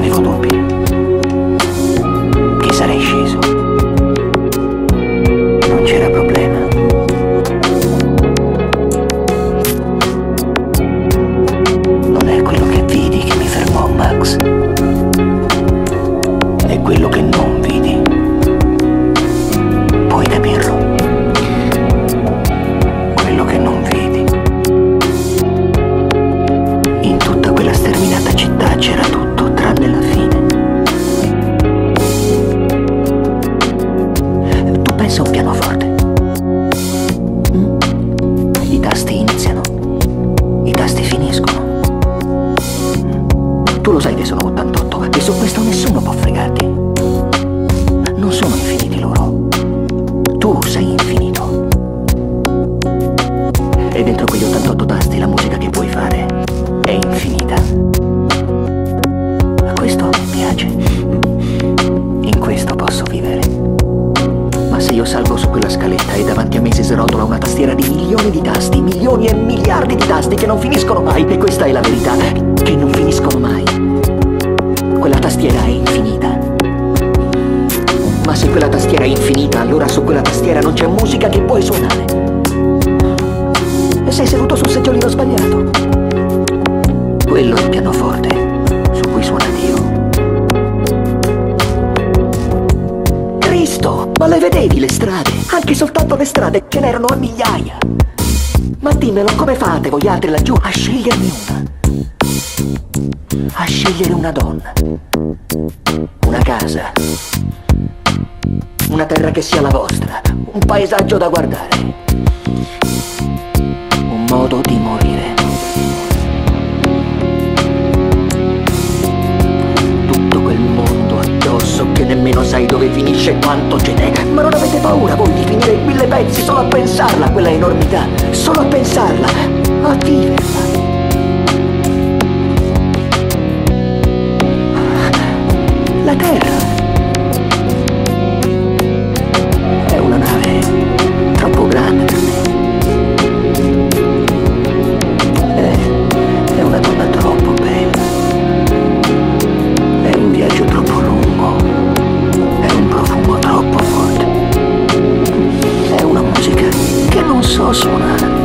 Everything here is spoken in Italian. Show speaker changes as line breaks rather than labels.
n'arriveront pas. Sai che sono 88 e su questo nessuno può fregarti. Non sono infiniti loro. Tu sei infinito. E dentro quegli 88 tasti la musica che puoi fare è infinita. Questo mi piace. In questo posso vivere. Ma se io salgo su quella scaletta e davanti a me si srotola una tastiera di milioni di tasti, milioni e miliardi di tasti che non finiscono mai, e questa è la verità, che non finiscono mai. Quella tastiera è infinita, allora su quella tastiera non c'è musica che puoi suonare. E sei seduto sul seggiolino sbagliato. Quello è il pianoforte su cui suona Dio. Cristo, ma le vedevi le strade? Anche soltanto le strade, ce n'erano a migliaia. Ma dimmelo, come fate voi altri laggiù a sceglierne una? A scegliere una donna, una casa, una terra che sia la vostra, un paesaggio da guardare, un modo di morire. Tutto quel mondo addosso che nemmeno sai dove finisce e quanto ce n'è. Ma non avete paura voi di finire in mille pezzi solo a pensarla, quella enormità, solo a pensarla, a viverla. La Terra Bye.